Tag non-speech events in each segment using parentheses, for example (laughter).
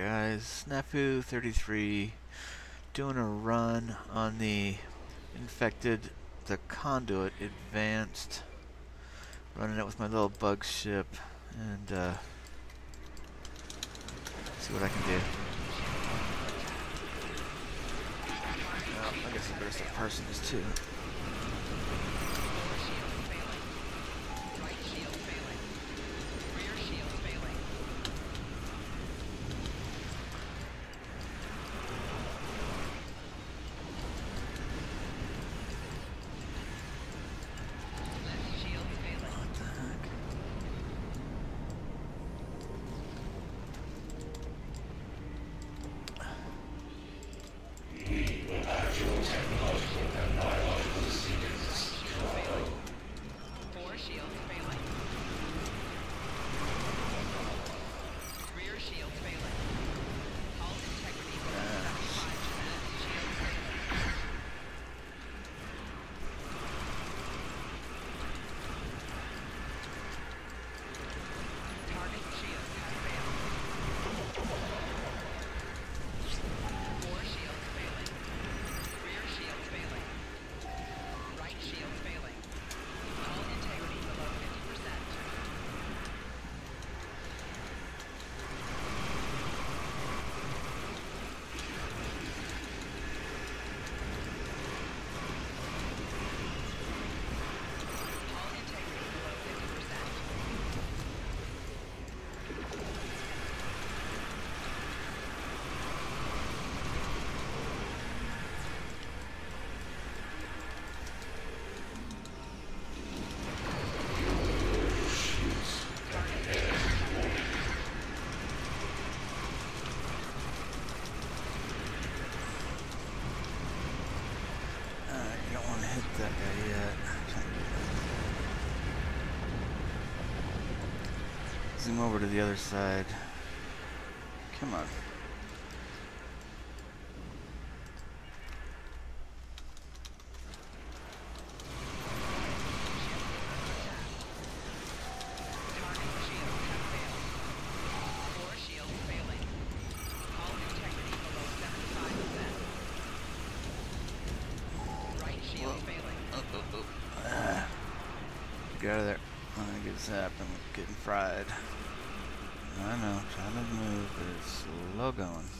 guys, Snafu33 doing a run on the infected, the conduit advanced, running it with my little bug ship, and uh, see what I can do. Well, I guess I better start parsing this too. What the heck? Four shields failing. Rear shields failing. Hull integrity below 75%. Shields failing. Target shields have failed. Fore shields failing. Rear shields failing. Right shields failing. Hull integrity below 50%. Hull integrity below 50%. Uh, you don't want to hit that guy yet. Over to the other side. Come on. Target shields have failed. Fore shields failing. Hull integrity below 75%. Right shield failing. Oh, uh, oh. Uh, ah. Uh, get out of there. Get zapped. I'm getting fried. I know, trying to move, but it's slow going.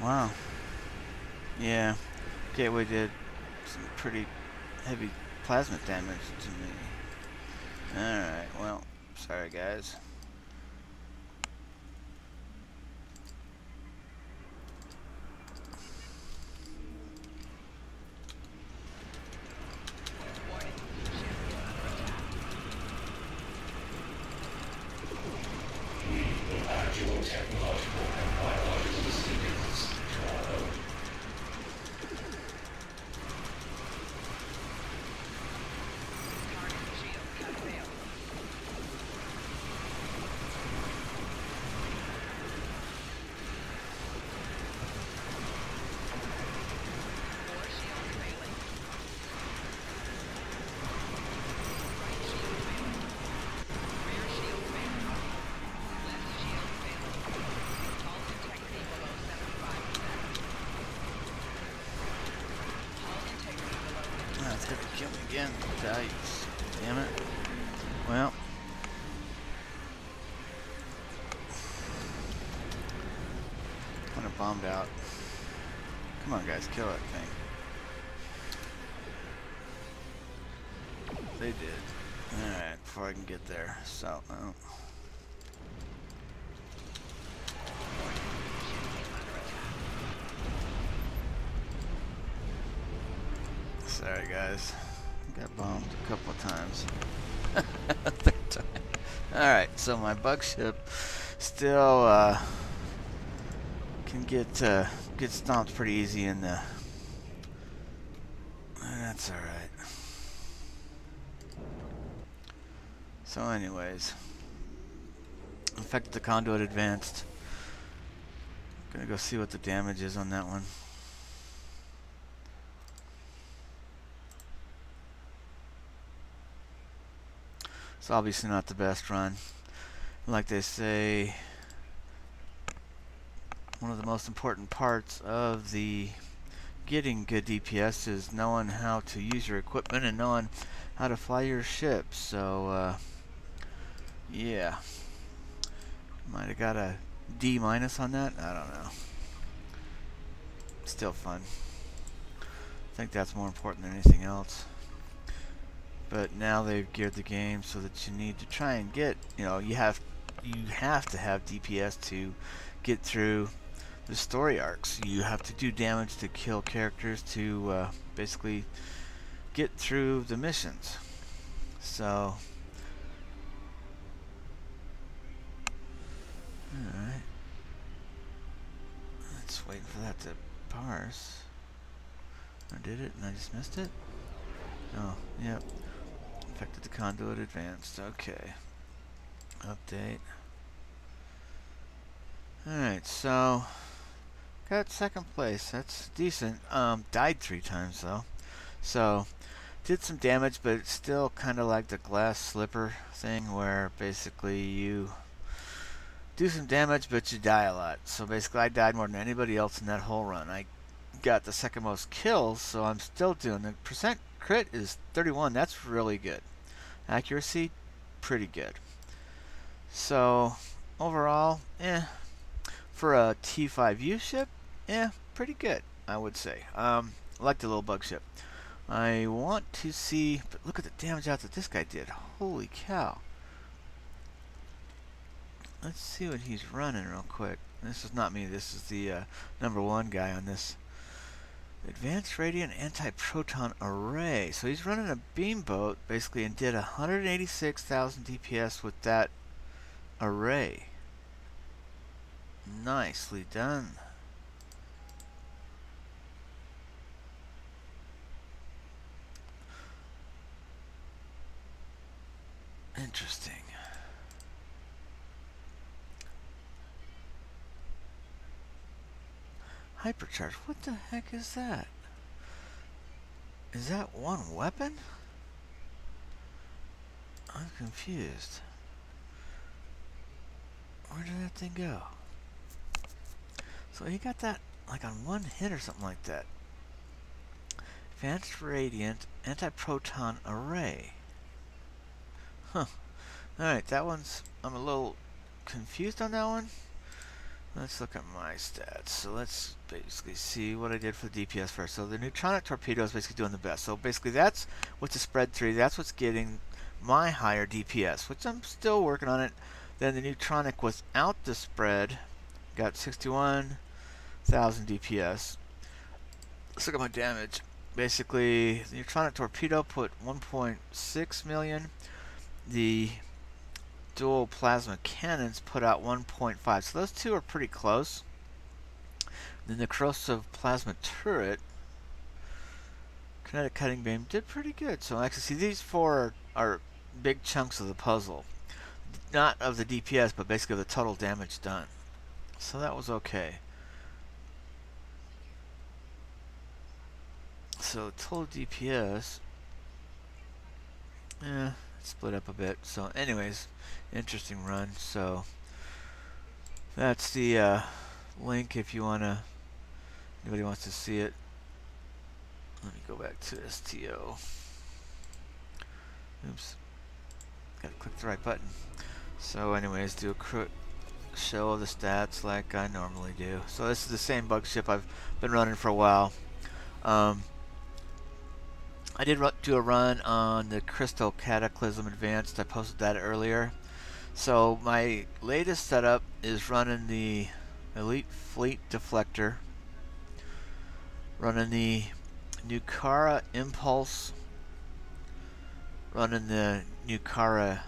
Wow. Yeah. Gateway did some pretty heavy plasma damage to me. Alright, well, sorry guys. Warning. Ship is under attack. Target shield has failed. Core shield failing. Right shield failing. Rear shield failing. Left shield failing. Hull integrity below 75%. Hull integrity below 50%. Ah, it's gonna kill me again. Dice. Damn it. Well. Kind of bombed out. Come on, guys, kill that thing. They did. Alright, before I can get there. So, oh. Sorry, guys. Got bombed a couple of times. (laughs) Third time. Alright, so my bug ship still uh, can get uh, get stomped pretty easy in the. That's alright. So, anyways. Infected the conduit advanced. Gonna go see what the damage is on that one. It's obviously not the best run. Like they say, one of the most important parts of the getting good DPS is knowing how to use your equipment and knowing how to fly your ship. So, uh, yeah. Might have got a D minus on that. I don't know. Still fun. I think that's more important than anything else but now they've geared the game so that you need to try and get you know you have you have to have DPS to get through the story arcs you have to do damage to kill characters to uh, basically get through the missions so alright let's wait for that to parse I did it and I just missed it oh yep Affected the conduit advanced. Okay. Update. Alright, so got second place. That's decent. Um, died three times though. So did some damage, but it's still kind of like the glass slipper thing where basically you do some damage, but you die a lot. So basically I died more than anybody else in that whole run. I got the second most kills, so I'm still doing the percent crit is 31. That's really good. Accuracy, pretty good. So, overall, eh. For a T5U ship, eh, pretty good, I would say. Um, I like the little bug ship. I want to see, but look at the damage out that this guy did. Holy cow. Let's see what he's running real quick. This is not me, this is the uh, number one guy on this Advanced Radiant Anti-Proton Array. So he's running a beam boat, basically, and did 186,000 DPS with that array. Nicely done. Interesting. Hypercharge. What the heck is that? Is that one weapon? I'm confused. Where did that thing go? So he got that like on one hit or something like that. Advanced Radiant Anti-Proton Array. Huh. Alright, that one's... I'm a little confused on that one. Let's look at my stats. So let's basically see what I did for the DPS first. So the neutronic torpedo is basically doing the best. So basically that's what's the spread 3. That's what's getting my higher DPS, which I'm still working on it. Then the neutronic without the spread got 61,000 DPS. Let's look at my damage. Basically, the neutronic torpedo put 1.6 million. The dual plasma cannons put out 1.5. So those two are pretty close. Then the corrosive plasma turret, kinetic cutting beam, did pretty good. So actually, see these four are, are big chunks of the puzzle. Not of the DPS, but basically the total damage done. So that was okay. So total DPS, yeah, split up a bit. So anyways, interesting run. So that's the uh, link if you want to, anybody wants to see it. Let me go back to STO. Oops. Gotta click the right button. So anyways, do a show of the stats like I normally do. So this is the same bug ship I've been running for a while. Um, I did do a run on the Crystal Cataclysm Advanced. I posted that earlier. So my latest setup is running the Elite Fleet Deflector, running the Nukara Impulse, running the Nukara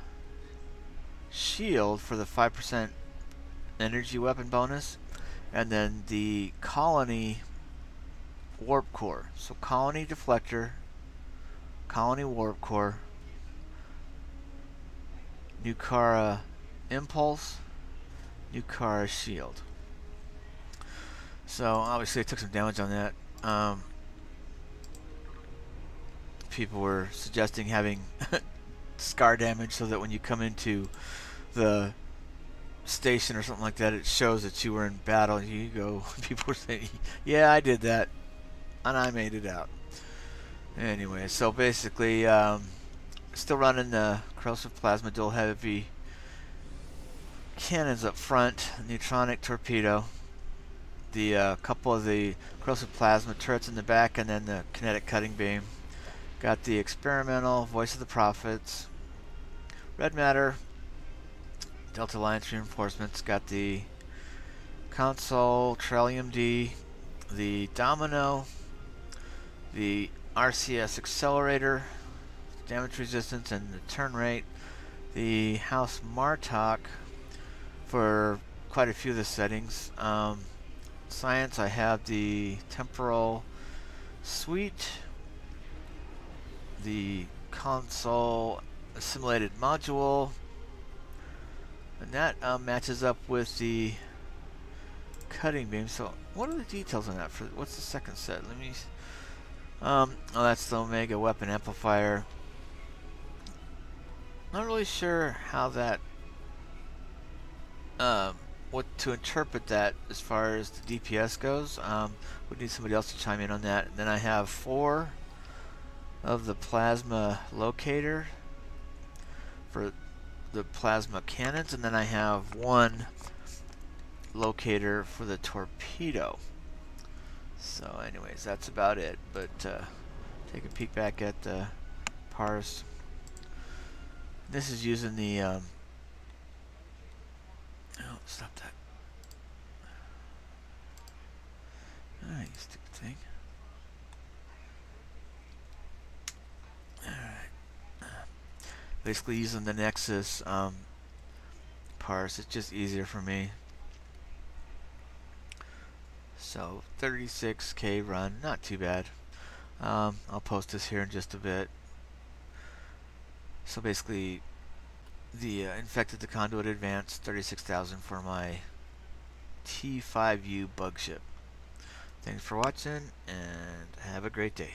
Shield for the 5% energy weapon bonus, and then the Colony Warp Core. So Colony Deflector, Colony Warp Core, Nukara Impulse, Nukara Shield. So obviously I took some damage on that. Um, people were suggesting having (laughs) scar damage so that when you come into the station or something like that, it shows that you were in battle. You go, (laughs) people were saying, yeah, I did that, and I made it out. Anyway, so basically, um, still running the corrosive plasma dual heavy cannons up front, neutronic torpedo, the uh, couple of the corrosive plasma turrets in the back, and then the kinetic cutting beam. Got the experimental voice of the prophets, red matter, Delta Alliance reinforcements. Got the console, Trillium D, the Domino, the RCS accelerator, damage resistance, and the turn rate. The House Martok for quite a few of the settings. Um, science, I have the temporal suite, the console assimilated module, and that um, matches up with the cutting beam. So, what are the details on that? For what's the second set? Let me um, oh, that's the Omega Weapon Amplifier. Not really sure how that, um, what to interpret that as far as the DPS goes. Um, we need somebody else to chime in on that. And then I have four of the plasma locator for the plasma cannons, and then I have one locator for the torpedo. So anyways, that's about it. But uh, take a peek back at the parse. This is using the... Um, oh, stop that. Alright, stupid thing. Alright. Basically using the Nexus um, parse. It's just easier for me. So 36k run, not too bad. Um, I'll post this here in just a bit. So basically, the uh, infected the conduit advanced 36,000 for my T5U bug ship. Thanks for watching and have a great day.